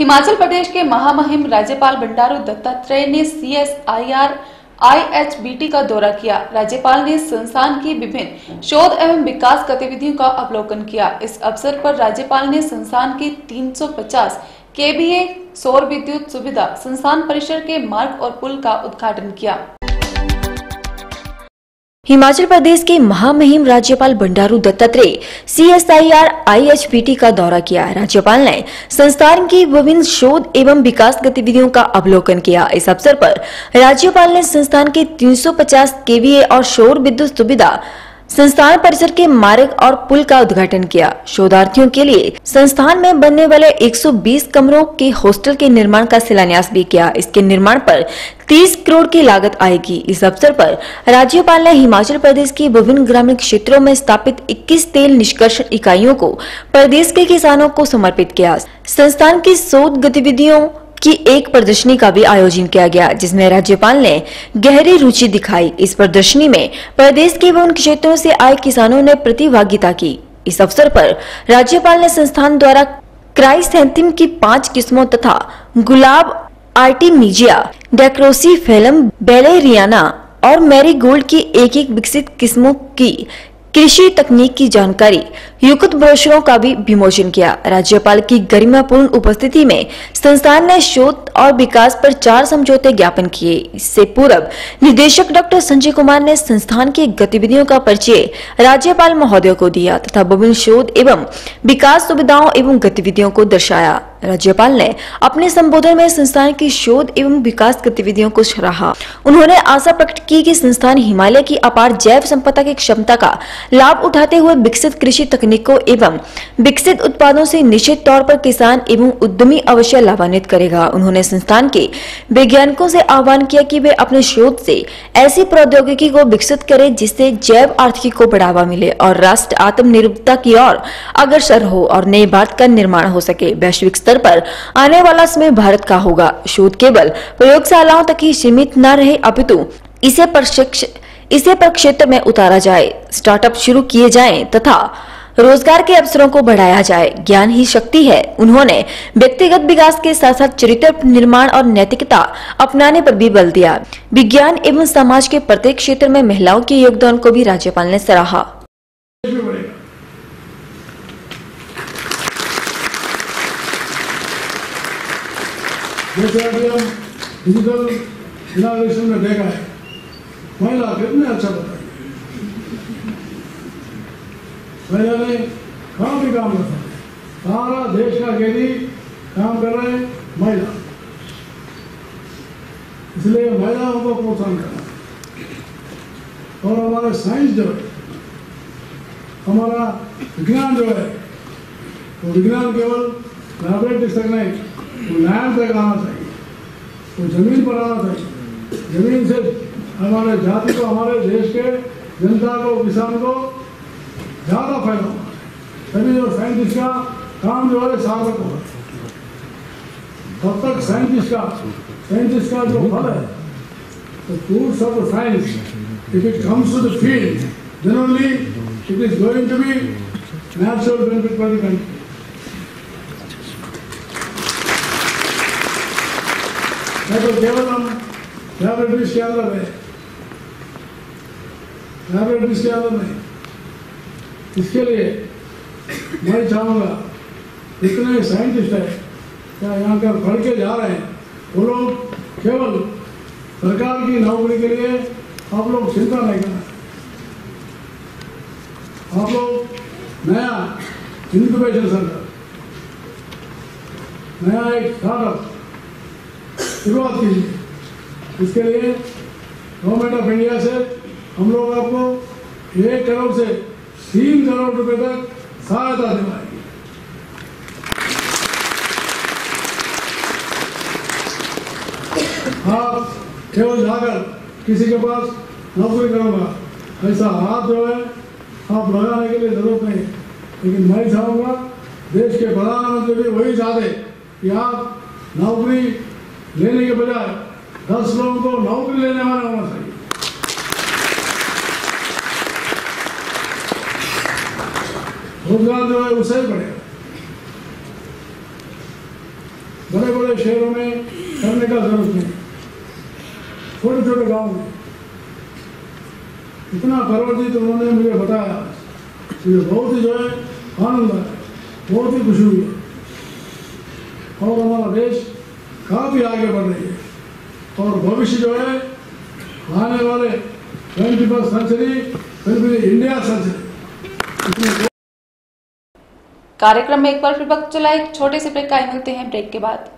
हिमाचल प्रदेश के महामहिम राज्यपाल बंडारू दत्तात्रेय ने C S I R IHBT का दौरा किया। राज्यपाल ने संस्थान की विभिन्न शोध एवं विकास गतिविधियों का अवलोकन किया। इस अवसर पर राज्यपाल ने संस्थान की 350 केबीए सौर विद्युत सुविधा संस्थान परिसर के मार्ग और पुल का उद्घाटन किया। हिमाचल प्रदेश के महामहिम राज्यपाल Bandaru Dattatreya CSIR S I R I H P T का दौरा किया। राज्यपाल ने संस्थान की विभिन्न शोध एवं विकास गतिविधियों का अवलोकन किया। इस अवसर पर राज्यपाल ने संस्थान के 350 केवीए और शोर विद्युत सुविधा संस्थान परिसर के मार्ग और पुल का उद्घाटन किया। शोधार्थियों के लिए संस्थान में बनने वाले 120 कमरों के हॉस्टल के निर्माण का शिलान्यास भी किया। इसके निर्माण पर 30 करोड़ की लागत आएगी। इस अवसर पर राज्यपाल ने हिमाचल प्रदेश की विभिन्न ग्रामीण क्षेत्रों में स्थापित 21 तेल निष्कर्षण इकाइयों को प्रदेश के किसानों को समर्पित किया। संस्थान की शोध गतिविधियों की एक प्रदर्शनी का भी आयोजन किया गया, जिसमें राज्यपाल ने गहरी रुचि दिखाई। इस प्रदर्शनी में प्रदेश के विभिन्न क्षेत्रों से आए किसानों ने प्रतिभागिता की। इस अवसर पर राज्यपाल ने संस्थान द्वारा क्राइसेंथिम की पाँच किस्मों तथा गुलाब, आर्टिमिजिया, डेक्रोसी, फेलम, बेलेरियाना और मैरीगोल्ड की एक एक विकसित किस्मों की कृषि तकनीक की जानकारी युक्त ब्रोशरों का भी विमोचन किया। राज्यपाल की गरिमापूर्ण उपस्थिति में संस्थान ने शोध और विकास पर चार समझौते ज्ञापन किए। इससे पूर्व, निदेशक डॉक्टर संजय कुमार ने संस्थान की गतिविधियों का परिचय राज्यपाल महोदय को दिया तथा विभिन्न शोध एवं विकास सुविधाओं एवं गतिविधियों को दर्शाया। राज्यपाल ने अपने संबोधन में संस्थान की शोध एवं विकास गतिविधियों को सराहा। उन्होंने आशा प्रकट की कि संस्थान हिमालय की अपार जैव संपदा की क्षमता का लाभ उठाते हुए विकसित कृषि तकनीकों एवं विकसित उत्पादों से निश्चित तौर पर किसान एवं उद्यमी अवश्य लाभान्वित करेगा। उन्होंने संस्थान के वैज्ञानिकों से आह्वान किया कि वे अपने शोध से ऐसी प्रौद्योगिकी को विकसित करें जिससे जैव आर्थिकी को बढ़ावा मिले और राष्ट्र आत्मनिर्भरता की ओर अग्रसर हो और नए भारत का निर्माण हो सके। वैश्विक पर आने वाला समय भारत का होगा। शोध केवल प्रयोगशालाओं तक ही सीमित न रहे, अपितु इसे प्रशिक्ष इसे पर क्षेत्र में उतारा जाए। स्टार्टअप शुरू किए जाएँ तथा रोज़गार के अवसरों को बढ़ाया जाए। ज्ञान ही शक्ति है। उन्होंने व्यक्तिगत विकास के साथ साथ चरित्र निर्माण और नैतिकता अपनाने पर भी बल दिया। विज्ञान एवं समाज के प्रत्येक क्षेत्र में महिलाओं के योगदान को भी राज्यपाल ने सराहा। जैसे अभी हम डिजिटल इनोवेशन में देखा है। महिला कितने अच्छा बताएँगे महिला ने कहाँ भी काम कर सकते सारा देश का गेदी काम कर रहे हैं महिला। इसलिए महिलाओं को प्रोत्साहन करना और हमारा साइंस जो है, हमारा विज्ञान जो है, वो विज्ञान केवल लैबोरेटरी तक नहीं वो लैंड आना चाहिए वो ज़मीन आना चाहिए। ज़मीन से हमारे जाति को हमारे देश के जनता को किसान को ज़्यादा फ़ायदा होगा। तभी जो साइंटिस्ट का काम जो है सार्थक होगा। तब तक साइंटिस्ट का साइंटिस्ट का जो फल है of the science, if it comes to the field, then only it is going to be natural benefit for the country. Laboratories के अंदर है लैबोरेटरीज के अंदर नहीं इसके लिए मैं चाहूँगा जितने साइंटिस्ट है क्या यहाँ का पढ़ के जा रहे हैं वो लोग केवल सरकार की नौकरी के लिए आप लोग चिंता नहीं करना आप लोग नया इंक्यूबेशन सेंटर नया एक स्टार्टअप शुरुआत कीजिए इसके लिए गवर्नमेंट ऑफ़ इंडिया से हम लोग आपको एक करोड़ से तीन करोड़ रुपए तक सहायता दिलाएँगे। आप केवल जाकर किसी के पास नौकरी करूँगा, ऐसा हाथ जो है, आप लगाने के लिए ज़रूरत नहीं। लेकिन मैं चाहूँगा, देश के प्रधानमंत्री भी वही चाहते कि आप नौकरी लेने के बजाय दस लोगों को नौकरी लेने वाला होना चाहिए। रोज़गार जो है उसे ही बढ़ेगा बड़े बड़े शहरों में करने का ज़रूरत नहीं। छोटे छोटे गाँव में। इतना तो उन्होंने मुझे बताया। मुझे बहुत ही जो है आनंद आया। बहुत ही खुशी हुई। और हमारा देश काफ़ी आगे बढ़ रही है। और भविष्य जो है, आने वाले twenty first century India century कार्यक्रम में एक बार फिर वक्त चला, एक छोटे से ब्रेक का, मिलते हैं ब्रेक के बाद।